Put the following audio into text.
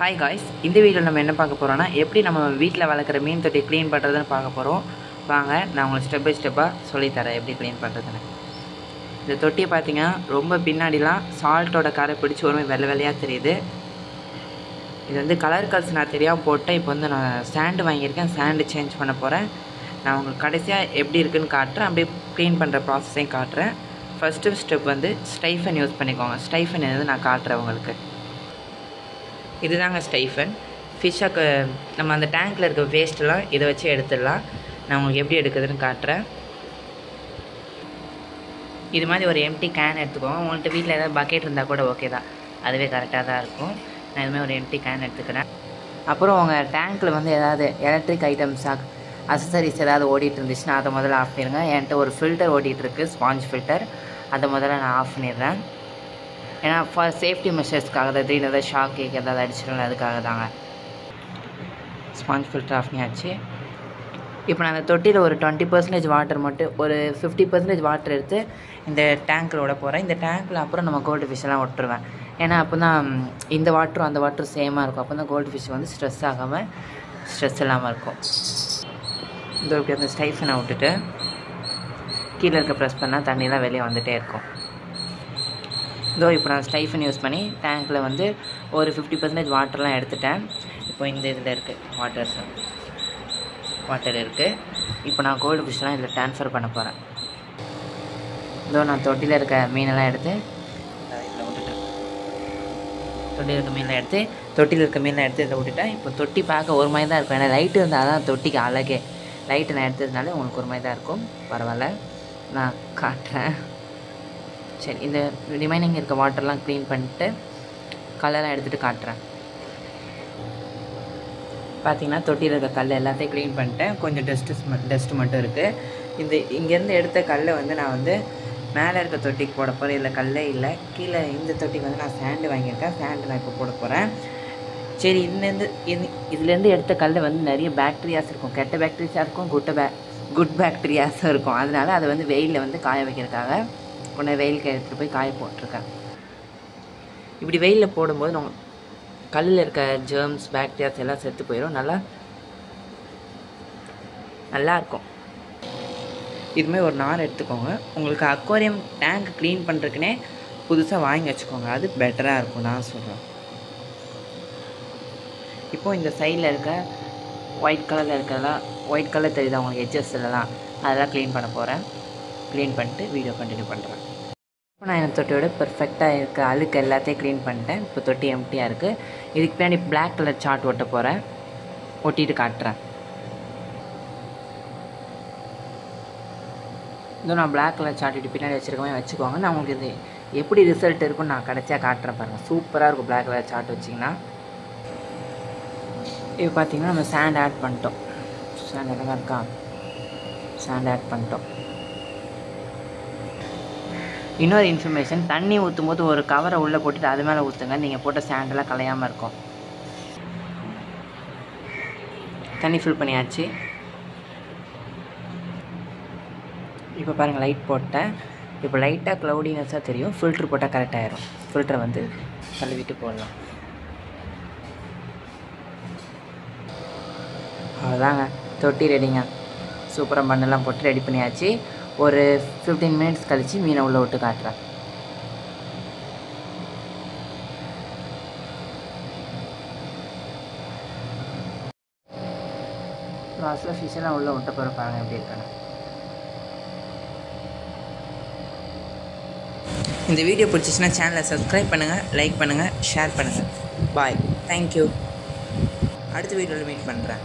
Hi guys இந்த வீடியோவில் நம்ம என்ன பார்க்க போகிறோம்னா எப்படி நம்ம வீட்டில் வளர்க்குற மீன் தொட்டி க்ளீன் பண்ணுறதுன்னு பார்க்க போகிறோம் வாங்க நான் உங்களுக்கு ஸ்டெப் பை ஸ்டெப்பாக சொல்லித்தரேன் எப்படி க்ளீன் பண்ணுறதுன்னு இந்த தொட்டியை பார்த்தீங்கன்னா ரொம்ப பின்னாடிலாம் சால்ட்டோட கரை பிடிச்சி ஒரு வெள்ளை வெள்ளையாக தெரியுது. இது வந்து கலர் கல்ஸ் நான் தெரியாமல் போட்டேன். இப்போ வந்து நான் சாண்டு வாங்கியிருக்கேன். சாண்டு சேஞ்ச் பண்ண போகிறேன் நான் உங்களுக்கு கடைசியாக எப்படி இருக்குதுன்னு காட்டுறேன். அப்படியே க்ளீன் பண்ணுற ப்ராசஸையும் காட்டுறேன். ஃபஸ்ட்டு ஸ்டெப் வந்து ஸ்டைஃபன் யூஸ் பண்ணிக்கோங்க. ஸ்டைஃபன் எது நான் காட்டுறேன் உங்களுக்கு. இதுதாங்க ஸ்டைஃபன் ஃபிஷ்ஷாக்கு நம்ம அந்த டேங்க்கில் இருக்க வேஸ்ட்டெல்லாம் இதை வச்சு எடுத்துடலாம். நான் உங்களுக்கு எப்படி எடுக்குதுன்னு காட்டுறேன். இது மாதிரி ஒரு எம்டி கேன் எடுத்துக்கோங்க. உங்கள்கிட்ட வீட்டில் ஏதாவது பக்கெட் இருந்தால் கூட ஓகே தான். அதுவே கரெக்டாக தான் இருக்கும். நான் இதுமாதிரி ஒரு எம்டி கேன் எடுத்துக்கிறேன். அப்புறம் உங்கள் டேங்க்கில் வந்து ஏதாவது எலக்ட்ரிக் ஐட்டம்ஸ் அசசரிஸ் ஏதாவது ஓடிட்டு இருந்துச்சுன்னா அதை முதல்ல ஆஃப் பண்ணிடுங்க. என்கிட்ட ஒரு ஃபில்டர் ஓடிட்டுருக்கு ஸ்பாஞ்ச் ஃபில்டர் அதை முதல்ல நான் ஆஃப் பண்ணிடுறேன். ஏன்னா ஃபர்ஸ்ட் சேஃப்டி மெஷர்ஸ்க்காக தான் திடீர்னு ஏதாவது ஷாக் கேக் ஏதாவது அடிச்சிடும் அதுக்காக தாங்க. ஸ்பாஞ்ச் ஃபில்டர் ஆஃப் பண்ணியாச்சு இப்போ நான் அந்த தொட்டியில் ஒரு டுவெண்ட்டி பர்சன்டேஜ் வாட்டர் மட்டும் ஒரு ஃபிஃப்டி பர்சன்டேஜ் வாட்டர் எடுத்து இந்த டேங்க்கில் விட போகிறேன் இந்த டேங்க்கில் அப்புறம் நம்ம கோல்டு ஃபிஷ்லாம் விட்டுருவேன் ஏன்னா அப்போ தான் இந்த வாட்டரும் அந்த வாட்டரும் சேமாக இருக்கும். அப்போ தான் கோல்டு ஃபிஷ் வந்து ஸ்ட்ரெஸ் ஆகாமல் ஸ்ட்ரெஸ் இல்லாமல் இருக்கும். இந்த இப்படி அந்த ஸ்டைஃபனை விட்டுட்டு கீழே இருக்க ப்ரெஸ் பண்ணால் தண்ணிலாம் வெளியே வந்துகிட்டே இருக்கும். இதோ இப்போ நான் ஸ்டைஃபன் யூஸ் பண்ணி டேங்க்கில் வந்து ஒரு ஃபிஃப்டி பர்சன்டேஜ் வாட்டர்லாம் எடுத்துட்டேன். இப்போ இந்த இதில் இருக்குது வாட்டர் வாட்டர் இருக்குது இப்போ நான் கோல்டு ஃபிஷ்லாம் இதில் ட்ரான்ஸ்ஃபர் பண்ண போகிறேன் இதோ நான் தொட்டியில் இருக்க மீனெல்லாம் எடுத்து இதில் விட்டுட்டேன். தொட்டியில் இருக்க மீனெலாம் எடுத்து தொட்டியில் இருக்க மீனெலாம் எடுத்து இதில் விட்டுட்டேன். இப்போ தொட்டி பார்க்க ஒரு மாதிரி தான் இருக்கும். ஏன்னா லைட்டு இருந்தால் தான் தொட்டிக்கு அழகே. லைட்டு நான் எடுத்ததுனால உங்களுக்கு ஒரு மாதிரி தான் இருக்கும். பரவாயில்ல. நான் காட்டுறேன். சரி இந்த ரிமைனிங் இருக்க வாட்டர்லாம் க்ளீன் பண்ணிட்டு கல்லெல்லாம் எடுத்துகிட்டு காட்டுறேன். பார்த்தீங்கன்னா தொட்டியில் இருக்க கல் எல்லாத்தையும் க்ளீன் பண்ணிட்டேன் கொஞ்சம் டஸ்ட்டு டஸ்ட்டு மட்டும் இருக்குது இந்த இங்கேருந்து எடுத்த கல்லை வந்து நான் வந்து மேலே இருக்க தொட்டிக்கு போட போகிறேன் இல்லை கல்லே இல்லை. கீழே இந்த தொட்டிக்கு வந்து நான் சேண்டு வாங்கியிருக்கேன். சேண்டு நான் இப்போ போட போகிறேன் சரி இதுலேருந்து இது இதுலேருந்து எடுத்த கல்லை வந்து நிறைய பேக்டீரியாஸ் இருக்கும். கெட்ட பேக்டீரியாஸாக இருக்கும் குட்ட பே குட் பேக்டீரியாஸும் இருக்கும். அதனால் அதை வந்து வெயிலில் வந்து காய வைக்கிறதுக்காக உடனே வெயிலுக்கு எடுத்துகிட்டு போய் காய போட்டிருக்கேன். இப்படி வெயிலில் போடும்போது நம்ம கல்லில் இருக்க ஜேர்ம்ஸ் பேக்டீரியாஸ் எல்லாம் செத்து போயிடும் நல்லா நல்லா இருக்கும். இதுமாதிரி ஒரு நார் எடுத்துக்கோங்க. உங்களுக்கு அக்வாரியம் டேங்க் க்ளீன் பண்ணுறதுக்குனே புதுசாக வாங்கி வச்சுக்கோங்க. அது பெட்டராக இருக்கும் நான் சொல்கிறேன் இப்போது இந்த சைடில் இருக்க ஒயிட் கலரில் இருக்கிறதெல்லாம் ஒயிட் கலர் தெரியுது உங்களுக்கு எட்ஜஸ் அதெல்லாம் க்ளீன் பண்ண போகிறேன் க்ளீன் பண்ணிட்டு வீடியோ கண்டினியூ பண்ணுறேன் இப்போ நான் என் தொட்டியோட பெர்ஃபெக்டாக இருக்க அழுக்கு எல்லாத்தையும் க்ளீன் பண்ணிட்டேன். இப்போ தொட்டி எம்டியாக இருக்குது இதுக்கு பின்னாடி பிளாக் கலர் சார்ட் ஒட்ட போகிறேன் ஒட்டிட்டு காட்டுறேன். இதோ நான் பிளாக் கலர் சார்ட் இப்படி பின்னாடி வச்சுருக்கவே வச்சுக்கோங்க. நான் உங்களுக்கு இது எப்படி ரிசல்ட் இருக்குன்னு நான் கடைசியாக காட்டுறேன் பாருங்கள் சூப்பராக இருக்கும் பிளாக் கலர் சார்ட் வச்சிங்கன்னா. இப்போ பார்த்தீங்கன்னா நம்ம சாண்ட் ஆட் பண்ணிட்டோம். சாண்ட் அழகாக இருக்கா? சாண்ட் ஆட் பண்ணிட்டோம். இன்னொரு இன்ஃபர்மேஷன் தண்ணி ஊற்றும் போது ஒரு கவரை உள்ளே போட்டுட்டு அது மேலே ஊற்றுங்க நீங்கள் போட்ட சாண்டெல்லாம் கலையாமல் இருக்கும். தண்ணி ஃபில் பண்ணியாச்சு. இப்போ பாருங்கள் லைட் போட்டேன் இப்போ லைட்டாக க்ளவுடினஸ்ஸாக தெரியும். ஃபில்ட்ரு போட்டால் கரெக்டாகிடும் ஃபில்ட்ரை வந்து தள்ளிவிட்டு போடலாம். அவ்வளோதாங்க தொட்டி ரெடிங்க சூப்பராக மண்ணெல்லாம் போட்டு ரெடி பண்ணியாச்சு. ஒரு ஃபிஃப்டீன் மினிட்ஸ் கழித்து மீனை உள்ளே விட்டு காட்டுறேன் லாஸ்ட்டில் ஃபிஷ்ஷெல்லாம் உள்ளே விட்ட போகிற பாருங்க எப்படி இருக்காங்க இந்த வீடியோ பிடிச்சிச்சின்னா சேனலை சப்ஸ்கிரைப் பண்ணுங்கள் லைக் பண்ணுங்கள் ஷேர் பண்ணுங்கள் பாய் தேங்க்யூ அடுத்த வீடியோவில் மீட் பண்ணுறேன்